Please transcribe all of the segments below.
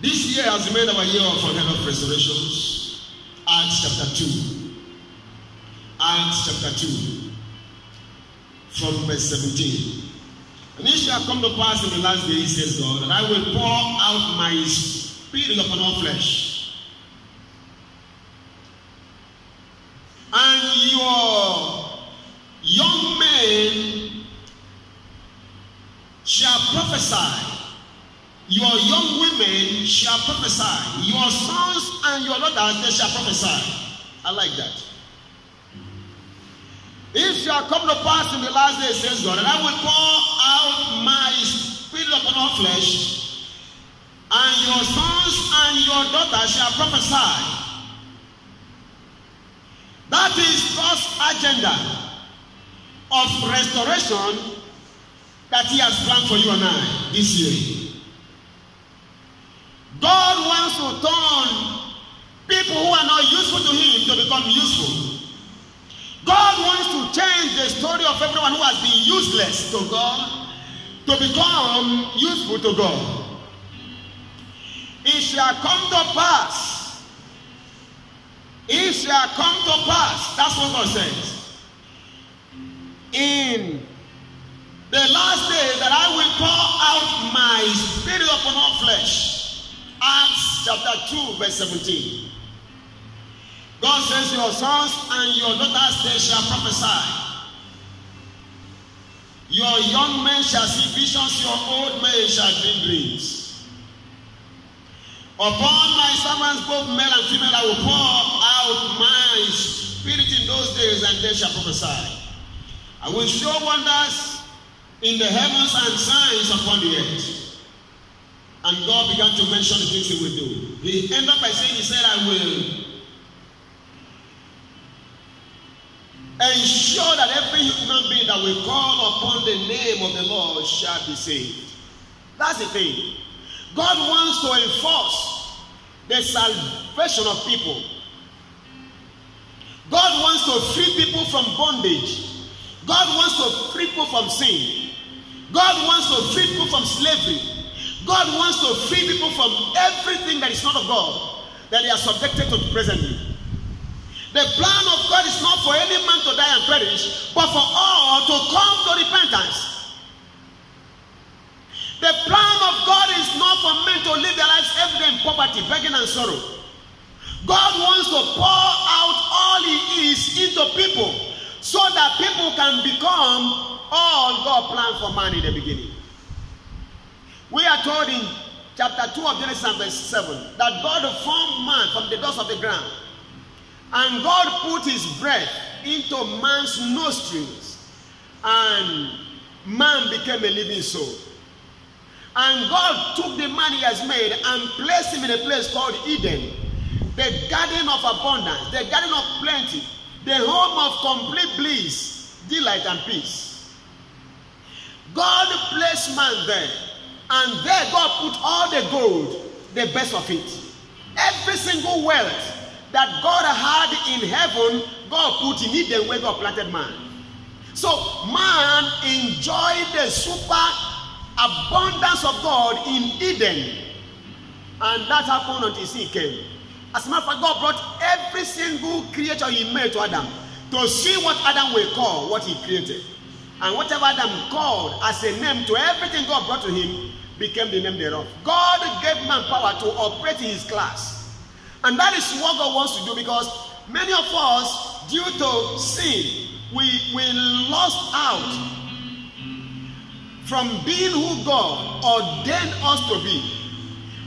This year has remained our year of unheard restorations. Acts chapter 2. Acts chapter 2. From verse 17. And it shall come to pass in the last days, says God, that I will pour out my spirit upon all flesh. And your young men shall prophesy. Your young women shall prophesy. Your and your daughters, they shall prophesy. I like that. It shall come to pass in the last days, says God, and I will pour out my spirit upon all flesh, and your sons and your daughters shall prophesy. That is God's agenda of restoration that He has planned for you and I this year. God wants to turn people who are not useful to Him to become useful. God wants to change the story of everyone who has been useless to God to become useful to God. It shall come to pass. It shall come to pass. That's what God says. In the last day that I will pour out my spirit upon all flesh. Acts chapter 2, verse 17. God says, Your sons and your daughters they shall prophesy. Your young men shall see visions, your old men shall dream dreams. Upon my servants, both male and female, I will pour out my spirit in those days, and they shall prophesy. I will show wonders in the heavens and signs upon the earth. And God began to mention the things he will do. He ended up by saying, He said, I will ensure that every human being that will call upon the name of the Lord shall be saved. That's the thing. God wants to enforce the salvation of people. God wants to free people from bondage. God wants to free people from sin. God wants to free people from slavery. God wants to free people from everything that is not of God that they are subjected to presently. The plan of Is not for any man to die and perish, but for all to come to repentance. The plan of God is not for men to live their lives every day in poverty, begging, and sorrow. God wants to pour out all He is into people so that people can become all God planned for man in the beginning. We are told in chapter 2 of Genesis verse 7 that God formed man from the dust of the ground. And God put his breath into man's nostrils, and man became a living soul. And God took the man he has made and placed him in a place called Eden, the garden of abundance, the garden of plenty, the home of complete bliss, delight, and peace. God placed man there, and there God put all the gold, the best of it, every single wealth that God had in heaven, God put in Eden where God planted man. So man enjoyed the super abundance of God in Eden. And that happened until sin came. As a matter of fact, God brought every single creature he made to Adam to see what Adam will call what he created. And whatever Adam called as a name to everything God brought to him became the name thereof. God gave man power to operate in his class. And that is what God wants to do because many of us, due to sin, we, we lost out from being who God ordained us to be.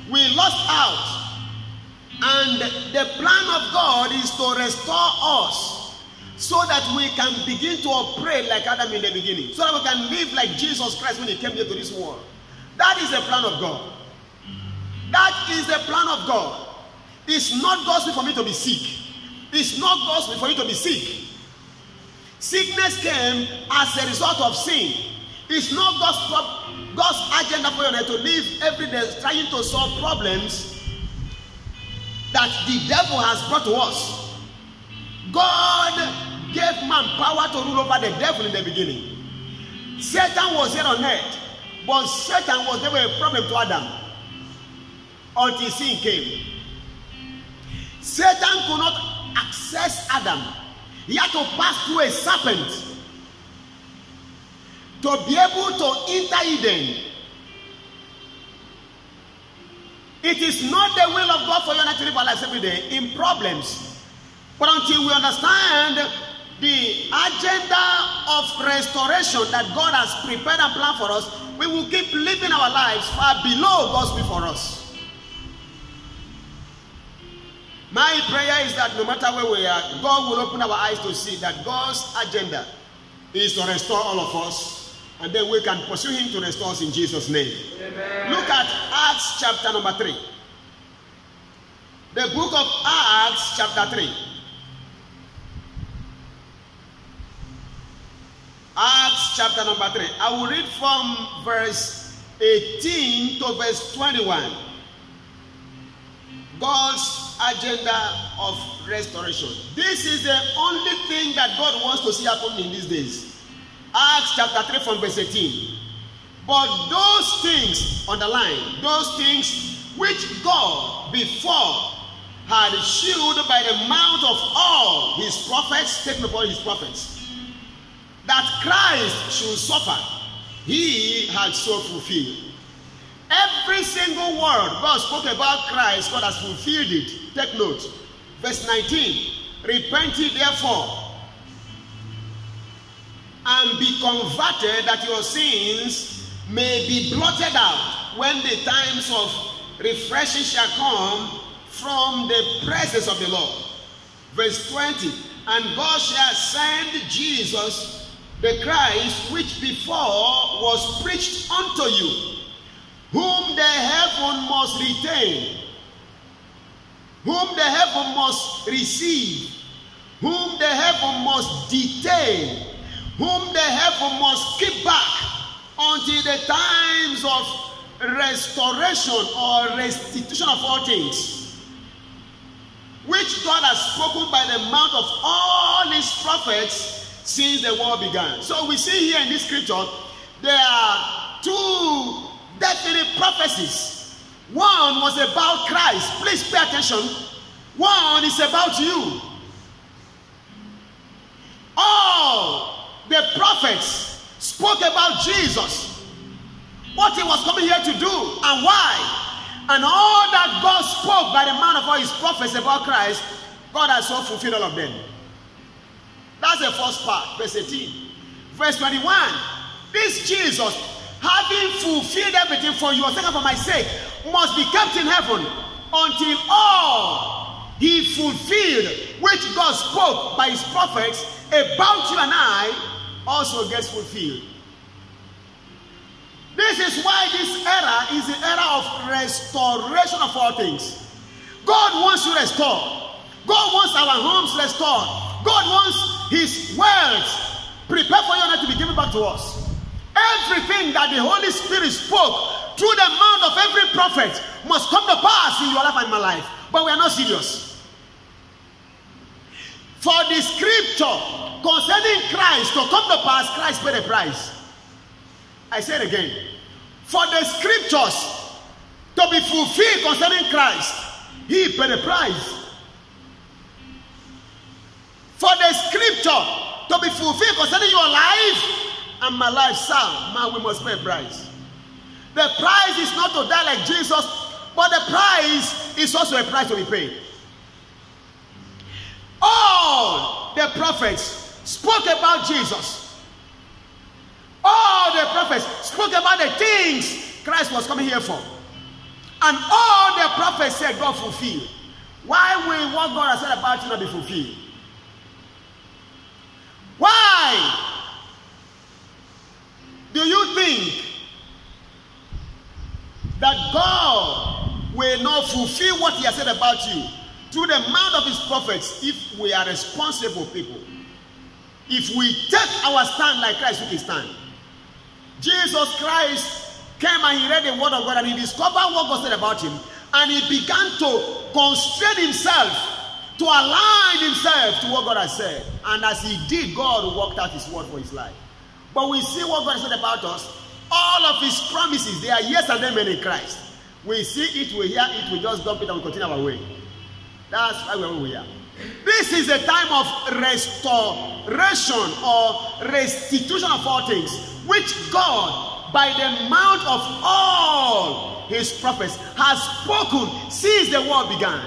We lost out. And the plan of God is to restore us so that we can begin to operate like Adam in the beginning. So that we can live like Jesus Christ when he came here to this world. That is the plan of God. That is the plan of God. It's not God's will for me to be sick. It's not God's will for you to be sick. Sickness came as a result of sin. It's not God's, God's agenda for you to live every day trying to solve problems that the devil has brought to us. God gave man power to rule over the devil in the beginning. Satan was here on earth, but Satan was never a problem to Adam. until sin came. Satan could not access Adam. He had to pass through a serpent to be able to enter Eden. It is not the will of God for you to live our lives every day in problems. But until we understand the agenda of restoration that God has prepared and planned for us, we will keep living our lives far below God's for us. My prayer is that no matter where we are, God will open our eyes to see that God's agenda is to restore all of us, and then we can pursue Him to restore us in Jesus' name. Amen. Look at Acts chapter number 3. The book of Acts, chapter 3. Acts chapter number 3. I will read from verse 18 to verse 21. God's agenda of restoration. This is the only thing that God wants to see happen in these days. Acts chapter 3 from verse 18. But those things, underline, those things which God before had shewed by the mouth of all his prophets, take before his prophets that Christ should suffer, he had so fulfilled. Every single word God spoke about Christ, God has fulfilled it. Take note. Verse 19 Repent ye therefore and be converted that your sins may be blotted out when the times of refreshing shall come from the presence of the Lord. Verse 20 And God shall send Jesus the Christ which before was preached unto you, whom the heaven must retain, whom the heaven must receive, whom the heaven must detain, whom the heaven must keep back until the times of restoration or restitution of all things, which God has spoken by the mouth of all his prophets since the world began. So we see here in this scripture, there are two definite prophecies. One was about Christ. Please pay attention. One is about you. All the prophets spoke about Jesus, what he was coming here to do, and why. And all that God spoke by the man of all his prophets about Christ, God has so fulfilled all of them. That's the first part, verse 18. Verse 21. This Jesus, having fulfilled everything for your sake and for my sake, must be kept in heaven until all he fulfilled, which God spoke by his prophets about you and I, also gets fulfilled. This is why this era is the era of restoration of all things. God wants you restored. God wants our homes restored. God wants His words prepared for you and to be given back to us. Everything that the Holy Spirit spoke through the mouth of every prophet must come to pass in your life and my life. But we are not serious. For the scripture concerning Christ to come to pass, Christ paid a price. I say it again. For the scriptures to be fulfilled concerning Christ, He paid a price. For the scripture to be fulfilled concerning your life and my life, sir, man, we must pay price. The price is not to die like Jesus, but the price is also a price to be paid. All the prophets spoke about Jesus. All the prophets spoke about the things Christ was coming here for. And all the prophets said God fulfilled. Why will what God has said about you not be fulfilled? Why do you think that God will not fulfill what He has said about you through the mouth of His prophets if we are responsible people? If we take our stand like Christ took his stand. Jesus Christ came and he read the word of God and he discovered what God said about him and he began to constrain himself to align himself to what God has said. And as he did, God worked out his word for his life. But we see what God said about us. All of his promises, they are yes and amen in Christ. We see it, we hear it, we just dump it and we continue our way. That's why we are. This is a time of restoration or restitution of all things, which God, by the mouth of all his prophets, has spoken since the world began.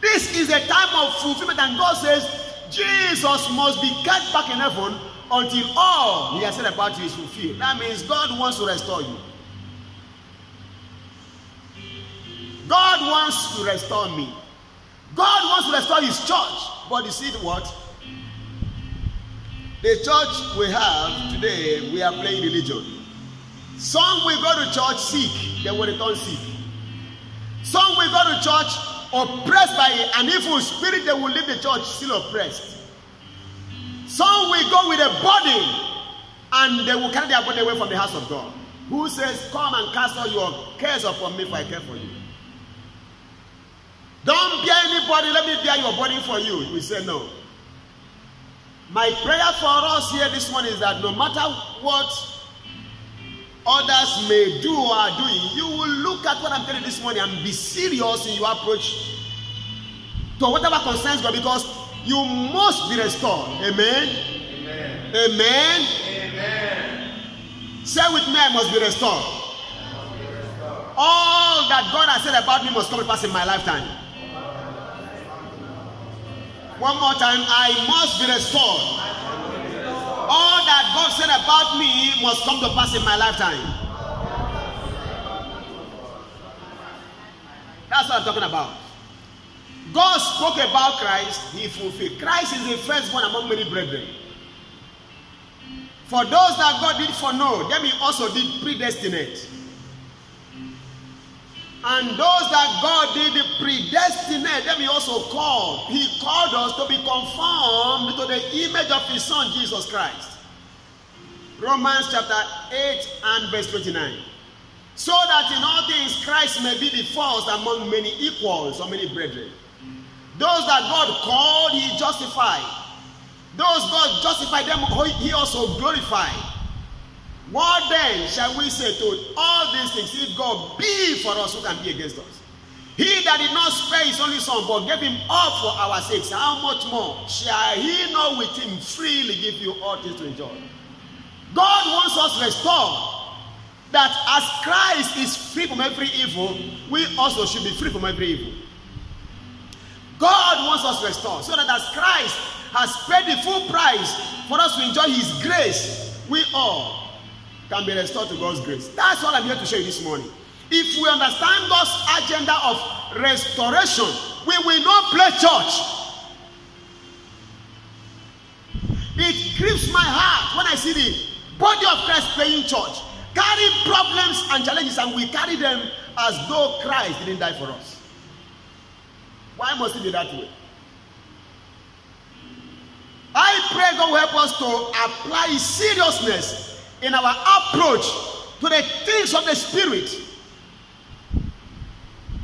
This is a time of fulfillment, and God says Jesus must be kept back in heaven until all he has said about you is fulfilled. That means God wants to restore you. God wants to restore me. God wants to restore his church. But you see what? The church we have today, we are playing religion. Some will go to church sick, they will return sick. Some will go to church oppressed by an evil spirit, they will leave the church still oppressed. Some will go with a body and they will carry their body away from the house of God. Who says, Come and cast all your cares upon me, for I care for you. Don't bear anybody, let me bear your body for you. We say no. My prayer for us here this morning is that no matter what others may do or are doing, you will look at what I'm telling you this morning and be serious in your approach to whatever concerns God because you must be restored. Amen. Amen. Amen. Amen. Say with me, I must be restored. Must be restored. All that God has said about me must come to pass in my lifetime. One more time, I must be restored. All that God said about me must come to pass in my lifetime. That's what I'm talking about. God spoke about Christ, he fulfilled. Christ is the firstborn among many brethren. For those that God did foreknow, them he also did predestinate. And those that God did predestinate, them he also called. He called us to be conformed to the image of his son Jesus Christ. Romans chapter 8 and verse 29. So that in all things Christ may be the first among many equals or many brethren. Those that God called, he justified. Those God justified them, oh, he also glorified. What then shall we say to all these things? If God be for us, who can be against us? He that did not spare his only son, but gave him up for our sakes, how much more shall he not with him freely give you all things to enjoy? God wants us restored. That as Christ is free from every evil, we also should be free from every evil. God wants us restored so that as Christ has paid the full price for us to enjoy his grace, we all can be restored to God's grace. That's what I'm here to show you this morning. If we understand God's agenda of restoration, we will not play church. It grieves my heart when I see the body of Christ playing church, carry problems and challenges, and we carry them as though Christ didn't die for us. Why must it be that way? I pray God will help us to apply seriousness in our approach to the things of the Spirit.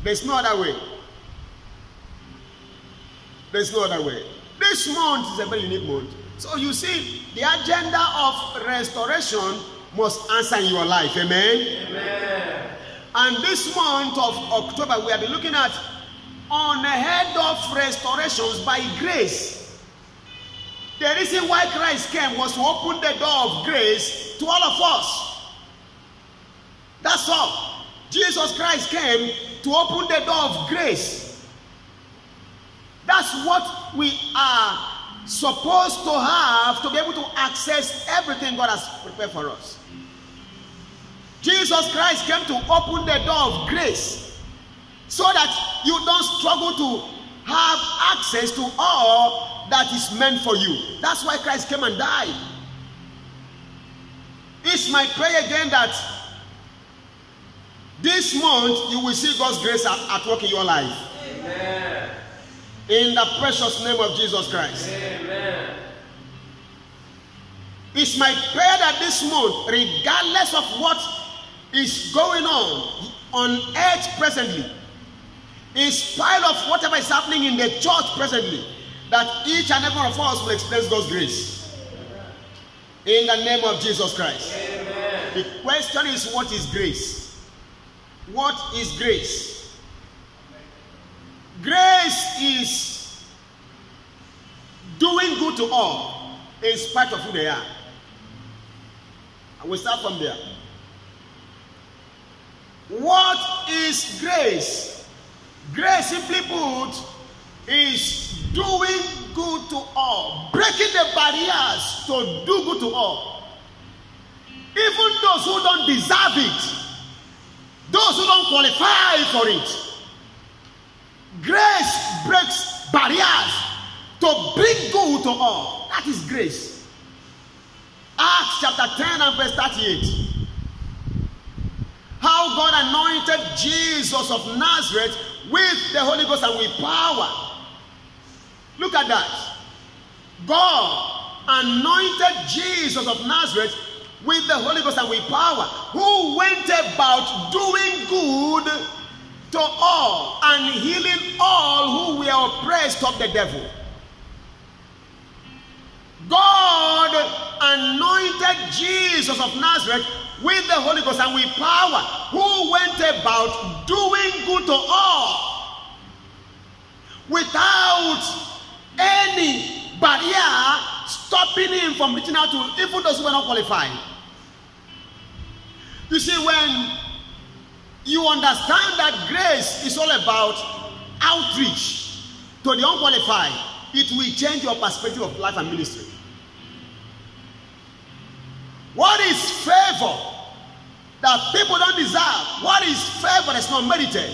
There's no other way. There's no other way. This month is a very unique month. So you see, the agenda of restoration must answer in your life. Amen. Amen. And this month of October, we have been looking at unheard of restorations by grace. The reason why Christ came was to open the door of grace to all of us. That's all. Jesus Christ came to open the door of grace. That's what we are supposed to have to be able to access everything God has prepared for us. Jesus Christ came to open the door of grace so that you don't struggle to have access to all that is meant for you. That's why Christ came and died. It's my prayer again that this month you will see God's grace at, at work in your life. Amen. In the precious name of Jesus Christ. Amen. It's my prayer that this month, regardless of what is going on on earth presently, in spite of whatever is happening in the church presently, that each and every one of us will experience God's grace. In the name of Jesus Christ. Amen. The question is, what is grace? what is grace? Grace is doing good to all in spite of who they are. And we start from there. What is grace? Grace, simply put, is doing good to all, breaking the barriers to do good to all. Even those who don't deserve it, those who don't qualify for it. Grace breaks barriers to bring good to all. That is grace. Acts chapter 10 and verse 38. How God anointed Jesus of Nazareth with the Holy Ghost and with power. Look at that. God anointed Jesus of Nazareth with the Holy Ghost and with power, who went about doing good to all and healing all who were oppressed of the devil. God anointed Jesus of Nazareth with the Holy Ghost and with power, who went about doing good to all without any barrier stopping him from reaching out to even those who were not qualified. You see, when you understand that grace is all about outreach to the unqualified, it will change your perspective of life and ministry. What is favor that people don't deserve? What is favor that's not merited?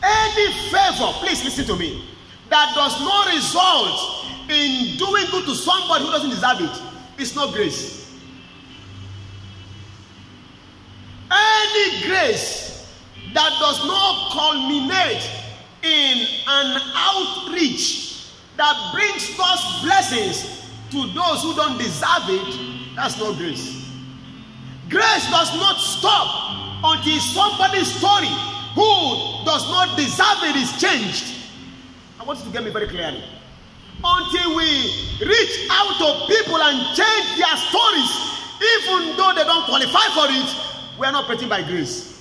Any favor, please listen to me, that does not result in doing good to somebody who doesn't deserve it, it's not grace. Any grace that does not culminate in an outreach that brings God's blessings to those who don't deserve it, that's not grace. Grace does not stop until somebody's story who does not deserve it is changed. I want you to get me very clearly. Until we reach out to people and change their stories, even though they don't qualify for it, we are not operating by grace.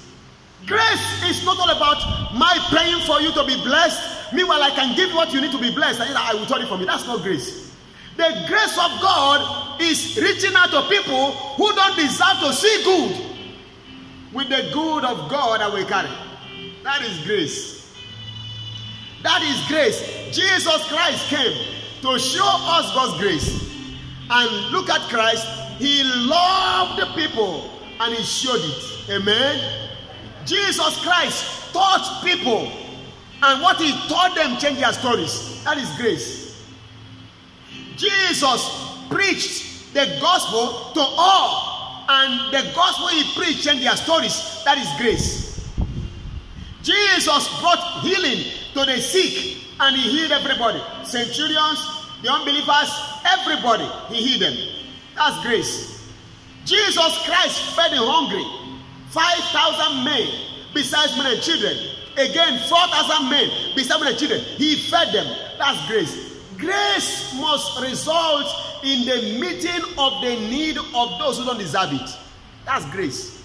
Grace is not all about my praying for you to be blessed. Meanwhile, I can give you what you need to be blessed, I will turn it from you. That's not grace. The grace of God is reaching out to people who don't deserve to see good with the good of God that we carry. That is grace. That is grace. Jesus Christ came to show us God's grace. And look at Christ. He loved the people and he showed it. Amen. Jesus Christ taught people, and what he taught them changed their stories. That is grace. Jesus preached the gospel to all, and the gospel he preached and their stories. That is grace. Jesus brought healing to the sick, and he healed everybody. Centurions, the unbelievers, everybody, he healed them. That's grace. Jesus Christ fed the hungry, 5,000 men, besides men and children. Again, 4,000 men, besides men and children. He fed them. That's grace. Grace must result in the meeting of the need of those who don't deserve it. That's grace.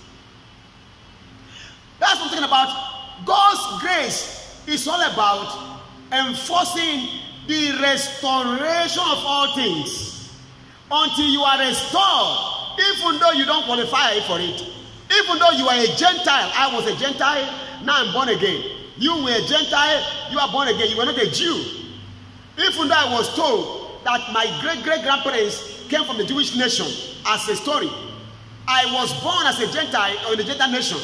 That's what I'm talking about. God's grace is all about enforcing the restoration of all things until you are restored even though you don't qualify for it, even though you are a Gentile, I was a Gentile, now I'm born again. You were a Gentile, you are born again. You were not a Jew. Even though I was told that my great great grandparents came from the Jewish nation as a story, I was born as a Gentile or in a Gentile nation.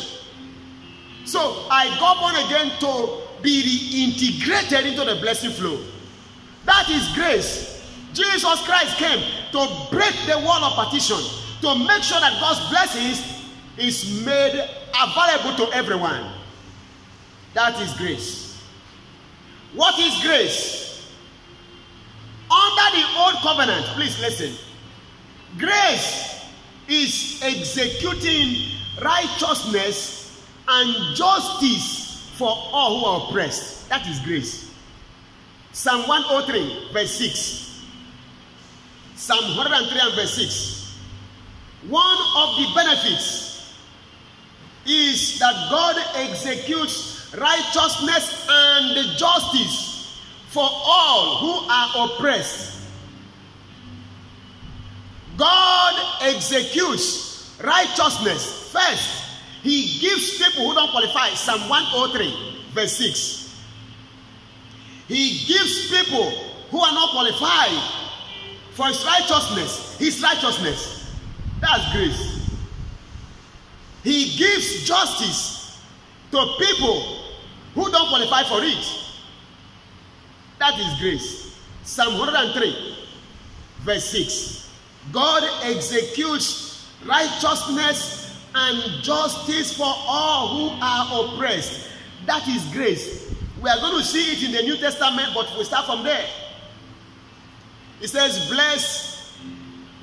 So I got born again to be reintegrated into the blessing flow. That is grace. Jesus Christ came to break the wall of partition to make sure that God's blessings is made available to everyone. That is grace. What is grace? Under the old covenant, please listen. Grace is executing righteousness and justice for all who are oppressed. That is grace. Psalm 103, verse 6. Psalm 103 and verse 6. One of the benefits is that God executes righteousness and justice for all who are oppressed. God executes righteousness first. He gives people who don't qualify. Psalm 103, verse 6. He gives people who are not qualified for his righteousness, his righteousness. That's grace. He gives justice to people who don't qualify for it. That is grace. Psalm 103, verse 6. God executes righteousness and justice for all who are oppressed. That is grace. We are going to see it in the New Testament, but we start from there. It says, Bless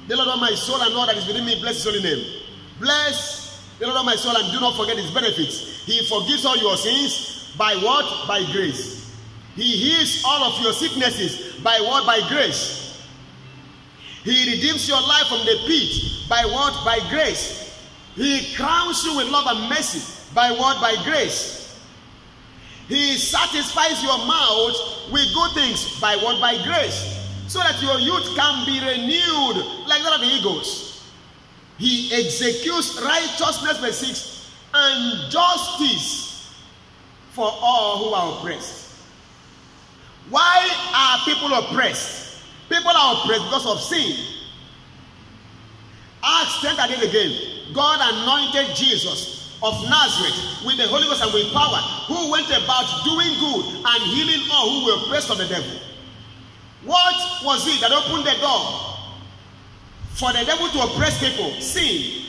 the Lord of my soul and all that is within me, bless his holy name. Bless the Lord of my soul, and do not forget his benefits. He forgives all your sins by what? By grace. He heals all of your sicknesses by what? By grace. He redeems your life from the pit by what? By grace. He crowns you with love and mercy by what? By grace. He satisfies your mouth with good things by what? By grace. So that your youth can be renewed like that of the eagles. He executes righteousness, verse 6, and justice for all who are oppressed. Why are people oppressed? People are oppressed because of sin. Acts 10 again again. God anointed Jesus of Nazareth with the Holy Ghost and with power, who went about doing good and healing all who were oppressed of the devil. What was it that opened the door for the devil to oppress people, sin.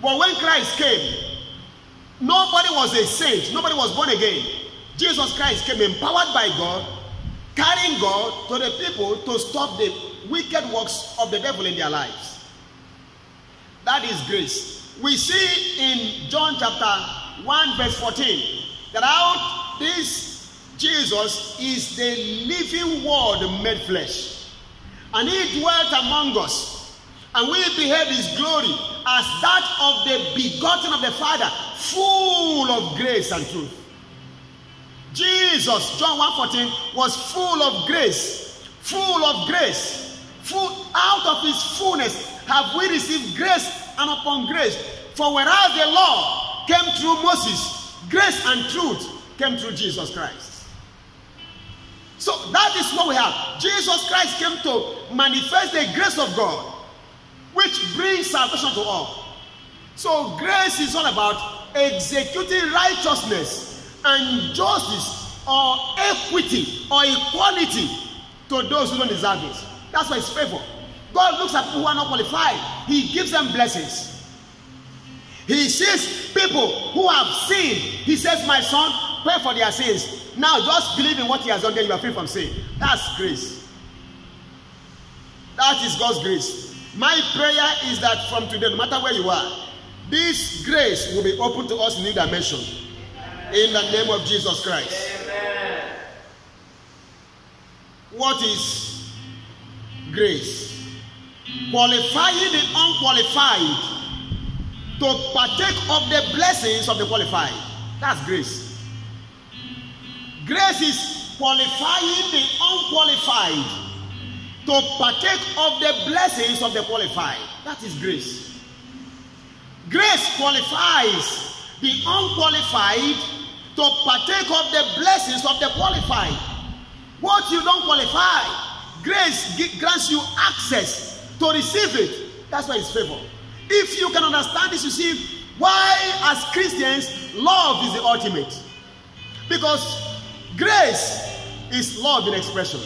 But when Christ came, nobody was a saint, nobody was born again. Jesus Christ came empowered by God, carrying God to the people to stop the wicked works of the devil in their lives. That is grace. We see in John chapter 1, verse 14, that out this Jesus is the living word made flesh. And he dwelt among us. And we beheld his glory as that of the begotten of the Father, full of grace and truth. Jesus, John 1:14, was full of grace, full of grace, full out of his fullness have we received grace and upon grace. For whereas the law came through Moses, grace and truth came through Jesus Christ. So that is what we have. Jesus Christ came to manifest the grace of God, which brings salvation to all. So grace is all about executing righteousness and justice or equity or equality to those who don't deserve it. That's why it's favor. God looks at people who are not qualified, He gives them blessings. He sees people who have sinned. He says, My son, pray for their sins. Now just believe in what he has done, then you are free from sin. That's grace. That is God's grace. My prayer is that from today, no matter where you are, this grace will be open to us in new dimension. In the name of Jesus Christ. Amen. What is grace? Qualifying the unqualified to partake of the blessings of the qualified. That's grace. Grace is qualifying the unqualified to partake of the blessings of the qualified. That is grace. Grace qualifies the unqualified to partake of the blessings of the qualified. What you don't qualify, grace grants you access to receive it. That's why it's favor. If you can understand this, you see why, as Christians, love is the ultimate. Because Grace is love in expression.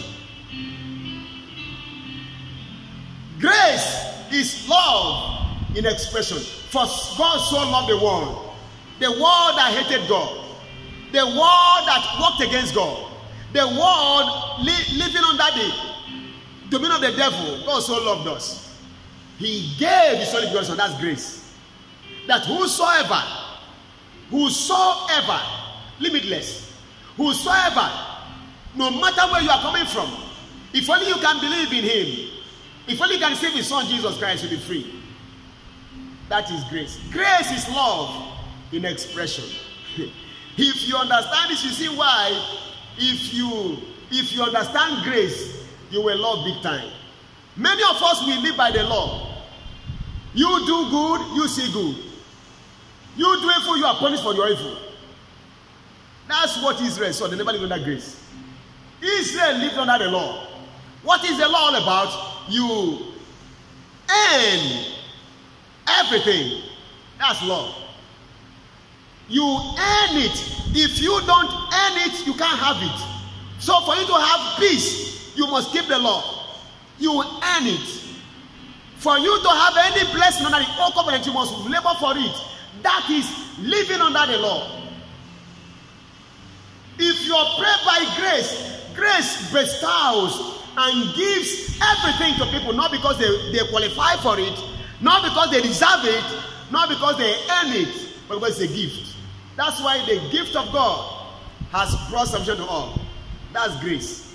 Grace is love in expression. For God so loved the world, the world that hated God, the world that worked against God, the world li- living under the dominion of the devil. God so loved us. He gave His only begotten That's grace. That whosoever, whosoever, limitless, Whosoever, no matter where you are coming from, if only you can believe in him, if only you can save his son Jesus Christ, you'll be free. That is grace. Grace is love in expression. If you understand this, you see why if you if you understand grace, you will love big time. Many of us will live by the law. You do good, you see good. You do evil, you are punished for your evil. That's what Israel saw. They never lived under grace. Israel lived under the law. What is the law all about? You earn everything. That's law. You earn it. If you don't earn it, you can't have it. So for you to have peace, you must keep the law. You earn it. For you to have any blessing under the old covenant, you must labor for it. That is living under the law. If you are prayed by grace, grace bestows and gives everything to people, not because they, they qualify for it, not because they deserve it, not because they earn it, but because it's a gift. That's why the gift of God has brought salvation to all. That's grace.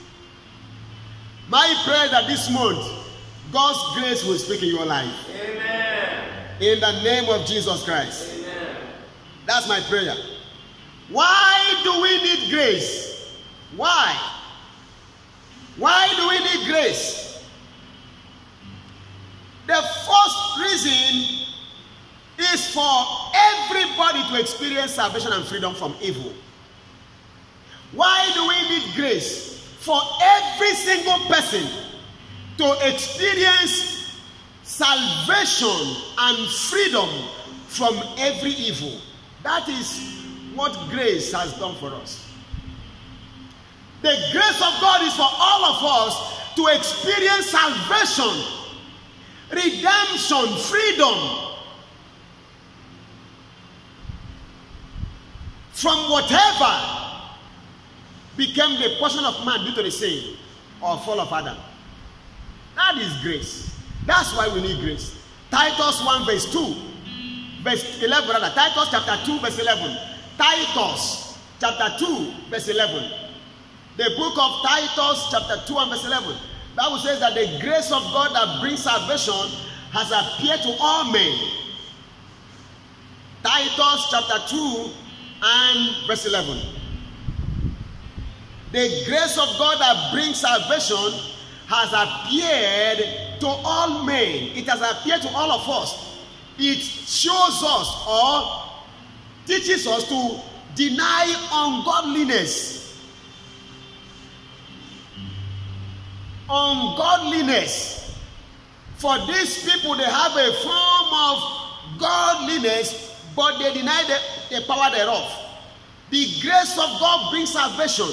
My prayer that this month, God's grace will speak in your life. Amen. In the name of Jesus Christ. Amen. That's my prayer. Why do we need grace? Why? Why do we need grace? The first reason is for everybody to experience salvation and freedom from evil. Why do we need grace? For every single person to experience salvation and freedom from every evil. That is what grace has done for us. The grace of God is for all of us to experience salvation, redemption, freedom from whatever became the portion of man due to the sin or fall of Adam. That is grace. That's why we need grace. Titus 1 verse 2, verse 11 rather. Titus chapter 2 verse 11. Titus chapter 2 verse 11. The book of Titus chapter 2 and verse 11. Bible says that the grace of God that brings salvation has appeared to all men. Titus chapter 2 and verse 11. The grace of God that brings salvation has appeared to all men. It has appeared to all of us. It shows us or teaches us to deny ungodliness. Ungodliness. For these people, they have a form of godliness, but they deny the, the power thereof. The grace of God brings salvation.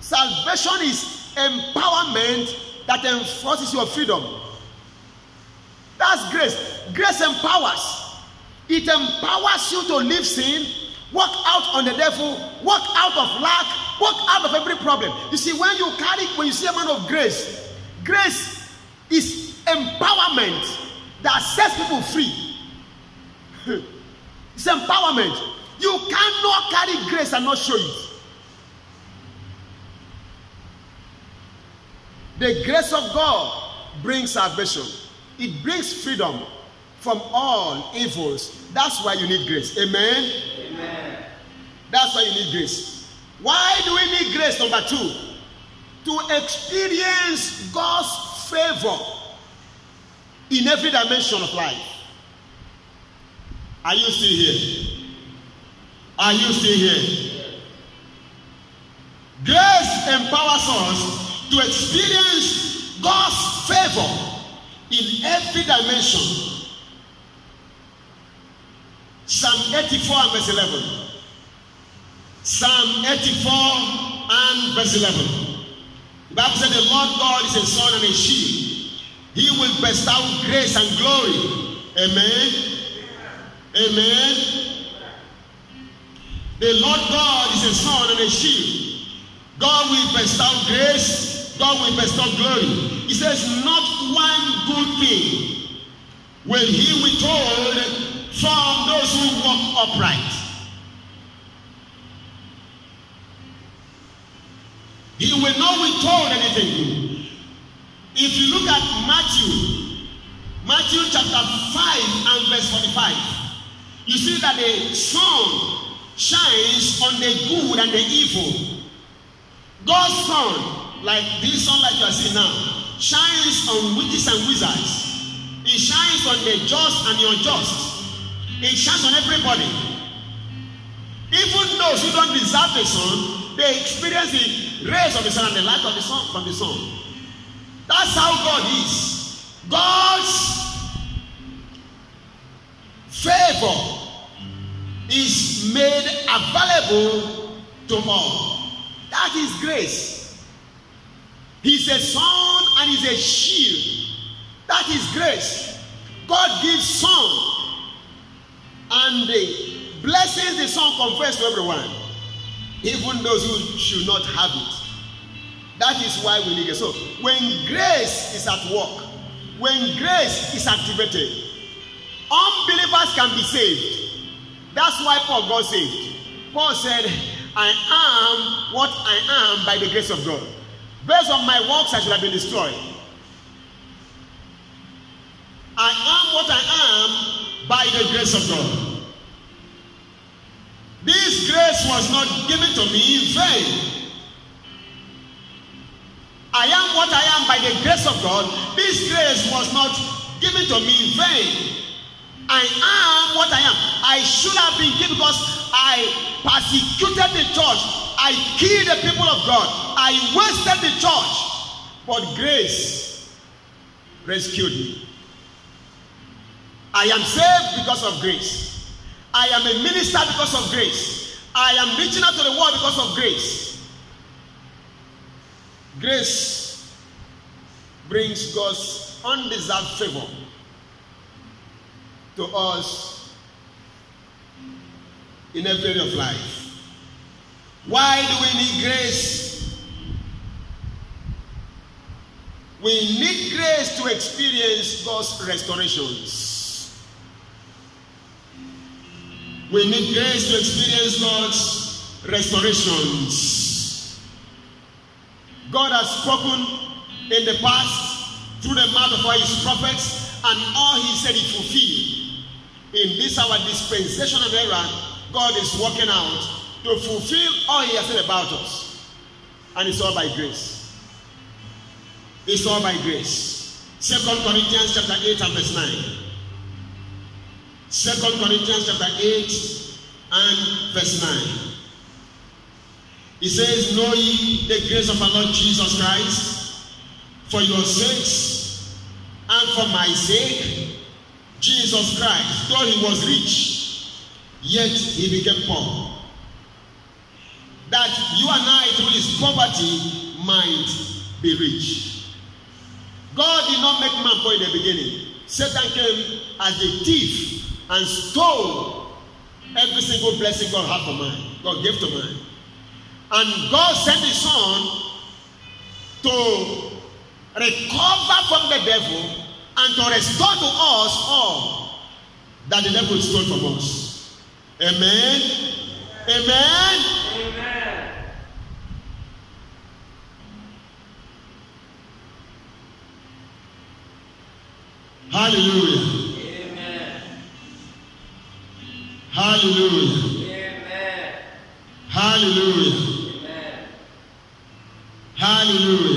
Salvation is empowerment that enforces your freedom. That's grace. Grace empowers. It empowers you to leave sin, walk out on the devil, walk out of lack, walk out of every problem. You see, when you carry, when you see a man of grace, grace is empowerment that sets people free. It's empowerment. You cannot carry grace and not show it. The grace of God brings salvation. It brings freedom from all evils. That's why you need grace. Amen? Amen. That's why you need grace. Why do we need grace? Number two, to experience God's favor in every dimension of life. Are you still here? Are you still here? Grace empowers us to experience God's favor in every dimension. Psalm 84 and verse 11. Psalm 84 and verse 11. The Bible said, The Lord God is a sun and a shield. He will bestow grace and glory. Amen. Amen. The Lord God is a sun and a shield. God will bestow grace. God will bestow glory. He says, Not one good thing will He withhold from those who walk upright. He will not withhold anything. If you look at Matthew, Matthew chapter chapter 5 and verse 45, you see that the sun shines on the good and the evil. God's sun, like this sun sunlight you are seeing now, shines on witches and wizards. It shines on the just and the unjust. It shines on everybody. Even those who don't deserve the sun, they experience the rays of the sun and the light of the sun from the sun. That's how God is. God's favor is made available to all. That is grace. He's a sun and he's a shield. That is grace. God gives sun and the blessings the sun confers to everyone, even those who should not have it. That is why we need it. So when grace is at work, when grace is activated, unbelievers can be saved. That's why Paul got saved. Paul said, I am what I am by the grace of God. Based on my works, I should have been destroyed. I am what I am by the grace of God. This grace was not given to me in vain. I am what I am by the grace of God. This grace was not given to me in vain. I am what I am. I should have been killed because I persecuted the church. I killed the people of God. I wasted the church. But grace rescued me. I am saved because of grace. I am a minister because of grace. I am reaching out to the world because of grace. Grace brings God's undeserved favor to us in every area of life. Why do we need grace? We need grace to experience God's restorations. We need grace to experience God's restorations. God has spoken in the past through the mouth of all his prophets, and all he said he fulfilled in this our dispensational era, God is working out to fulfill all He has said about us. And it's all by grace. It's all by grace. Second Corinthians chapter 8 and verse 9. Second Corinthians chapter 8 and verse 9. He says, Know ye the grace of our Lord Jesus Christ, for your sakes and for my sake Jesus Christ, though he was rich, yet he became poor. That you and I, through his poverty, might be rich. God did not make man poor in the beginning. Satan came as a thief and stole every single blessing God had for man. God gave to man. And God sent his son to recover from the devil and to restore to us all that the devil stole from us. Amen. Amen. Amen. Hallelujah. Amen. Hallelujah. Amen. Hallelujah. Amen. Hallelujah.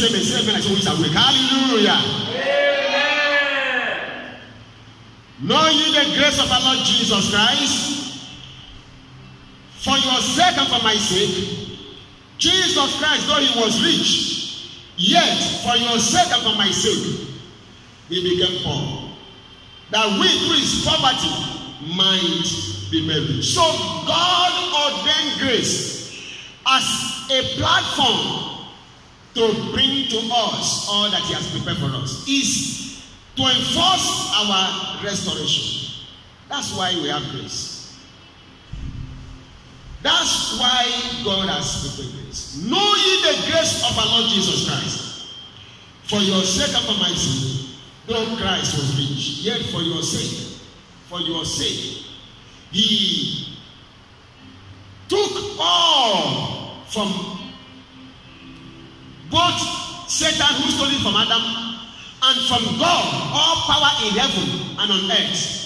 Amen. When you say, say, amen, I say, are awake. Hallelujah. Knowing you the grace of our Lord Jesus Christ, for your sake and for my sake, Jesus Christ, though he was rich, yet for your sake and for my sake, he became poor. That we through his poverty might be made So God ordained grace as a platform to bring to us all that He has prepared for us is to enforce our restoration. That's why we have grace. That's why God has prepared grace. Know ye the grace of our Lord Jesus Christ. For your sake and for my sake, though Christ was rich, yet for your sake, for your sake, He took all from both Satan who stole it from Adam and from God, all power in heaven and on earth.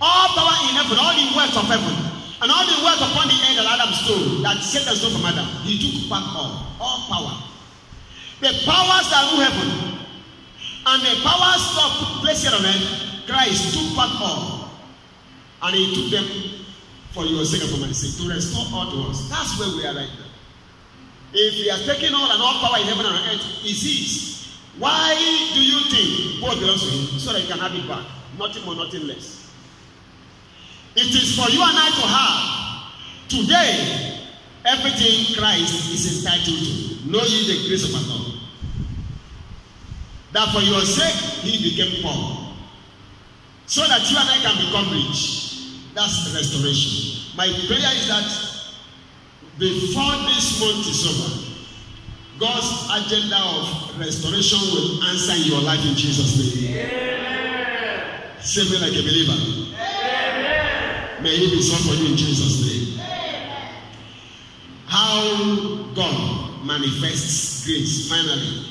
All power in heaven, all the wealth of heaven, and all the wealth upon the earth that Adam stole, that Satan stole from Adam, he took back all, all power. The powers that rule heaven and the powers of placed here on earth, Christ took back all. And he took them for your sake and for my sake to restore all to us. That's where we are right now. If he has taken all and all power in heaven and earth is his, why do you think God belongs to him? So that he can have it back. Nothing more, nothing less. It is for you and I to have today everything Christ is entitled to. Know ye the grace of our Lord. That for your sake he became poor. So that you and I can become rich. That's restoration. My prayer is that before this month is over, God's agenda of restoration will answer in your life in Jesus' name. Amen. Say me like a believer. Amen. May He be so for you in Jesus' name. Amen. How God manifests grace finally.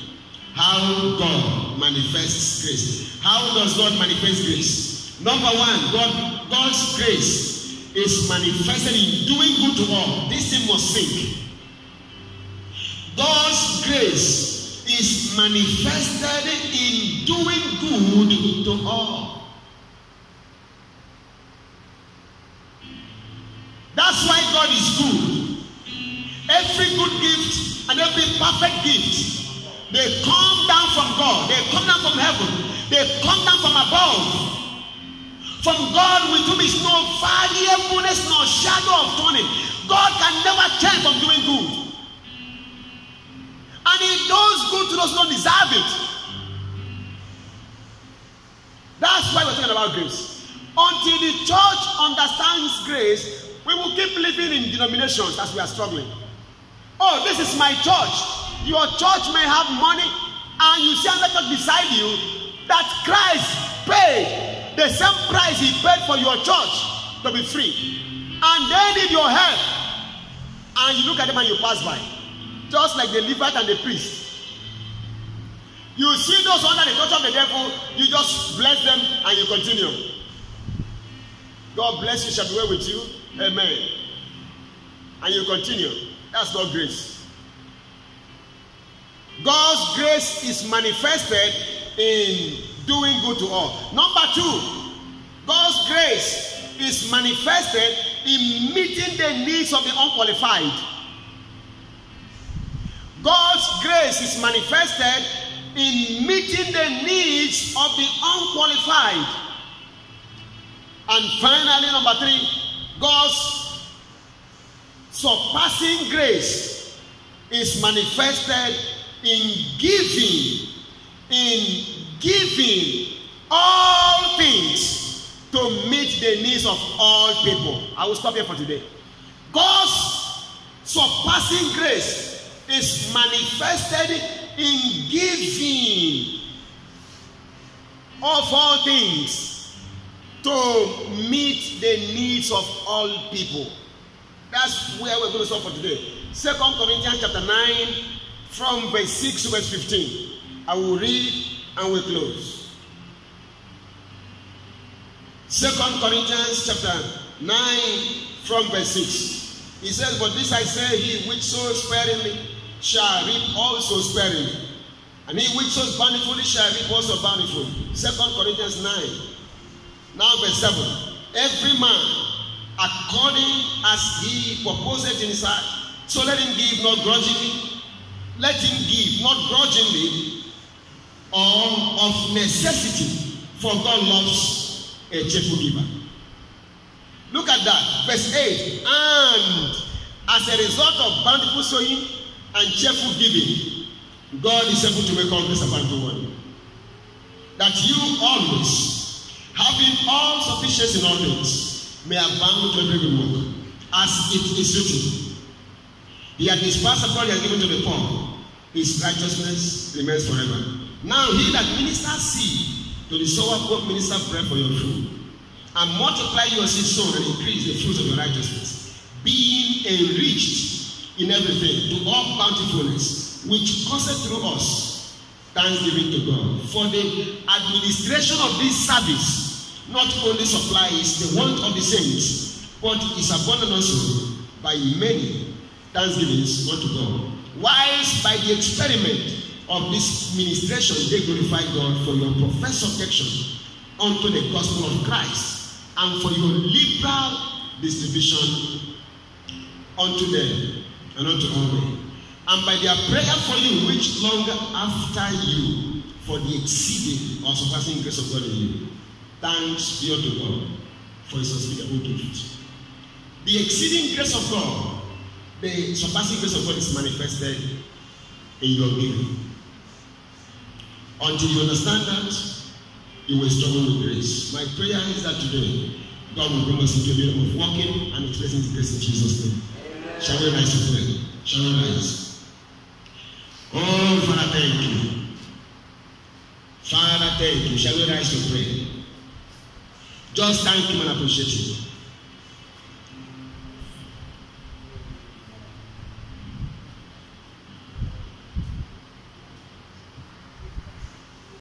How God manifests grace. How does God manifest grace? Number one, God, God's grace is manifested in doing good to all. This thing must sink. God's grace is manifested in doing good to all. That's why God is good. Every good gift and every perfect gift They come down from God. They come down from heaven. They come down from above. From God with whom is no variableness nor shadow of turning. God can never change from doing good. And he does good to those who don't deserve it. That's why we're talking about grace. Until the church understands grace, we will keep living in denominations as we are struggling. Oh, this is my church. Your church may have money, and you see another church beside you that Christ paid the same price He paid for your church to be free, and they need your help. And you look at them and you pass by, just like the Levite and the priest. You see those under the touch of the devil, you just bless them and you continue. God bless you, shall be well with you. Amen. And you continue. That's not grace. God's grace is manifested in doing good to all. Number two, God's grace is manifested in meeting the needs of the unqualified. God's grace is manifested in meeting the needs of the unqualified. And finally, number three, God's surpassing grace is manifested in giving, in giving all things to meet the needs of all people. I will stop here for today. God's surpassing grace is manifested in giving of all things to meet the needs of all people. That's where we're going to stop for today. Second Corinthians chapter 9 from verse 6 to verse 15. I will read and we'll close. Second Corinthians chapter 9 from verse 6. He says, But this I say, he which sows sparingly shall reap also sparingly. And he which sows bountifully shall reap also bountifully. Second Corinthians 9. Now verse 7. Every man according as he purposeth in his heart, so let him give not grudgingly let him give, not grudgingly or of necessity, for God loves a cheerful giver. Look at that, verse 8. And as a result of bountiful sowing and cheerful giving, God is able to make all this to one. That you always, having all sufficiency in all things, may abound to every good work, as it is written. He had dispersed upon he given to the poor. His righteousness remains forever. Now he that ministers seed to the sower both minister bread for your food, and multiply your seed sown and increase the fruits of your righteousness, being enriched in everything to all bountifulness, which causeth through us thanksgiving to God for the administration of this service, not only supplies the want of the saints, but is abundant also by many thanksgivings unto God. Whilst by the experiment of this ministration, they glorify God for your professed subjection unto the gospel of Christ and for your liberal distribution unto them and unto all. And by their prayer for you, which long after you, for the exceeding or surpassing grace of God in you. Thanks be unto God for his unspeakable gift. The exceeding grace of God, the surpassing grace of God is manifested in your giving. Until you understand that, you will struggle with grace. My prayer is that today, God will bring us into a rhythm of walking and expressing His grace in Jesus' name. Shall we rise to pray? Shall we rise? Oh, Father, thank you. Father, thank you. Shall we rise to pray? Just thank Him and appreciate Him.